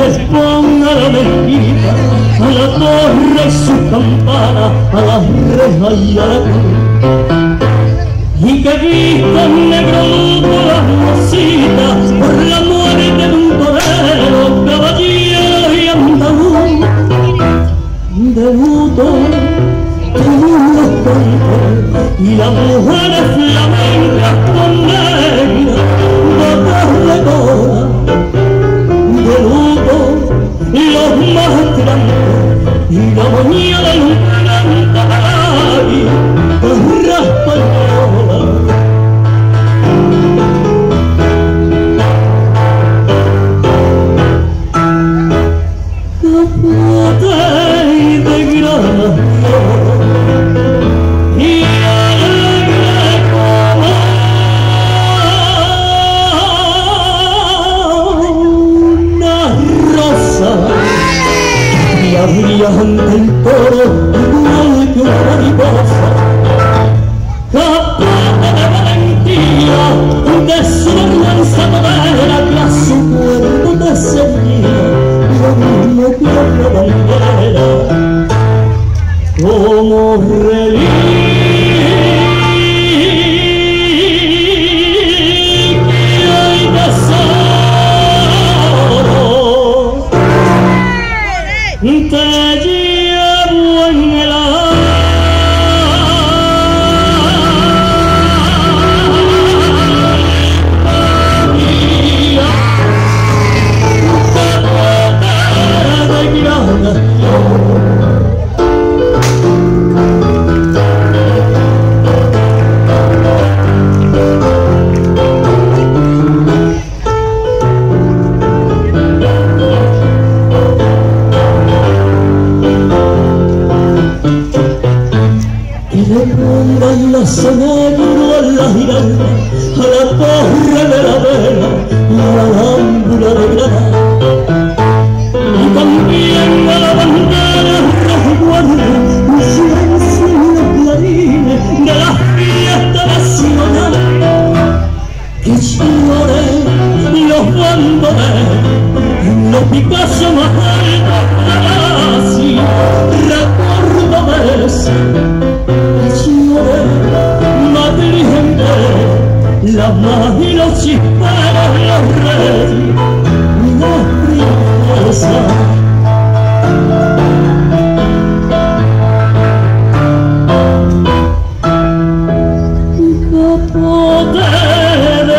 a la mezquita, a la torre y su campana, a la reja y a la cruz. Y que vista negro por las mositas, por la muerte de un torero, caballero y andaluz. De luto, los campos y las mujeres flamencas con como negro a la giralda, a la torre de la vela a la alhambra de Granada. Y también a la bandera resguarde un silencio y los clarines de la fiesta nacional. Que lloren los bandoneros en los Picasso más las más y los chisparos, los reyes y las princesas. Capote de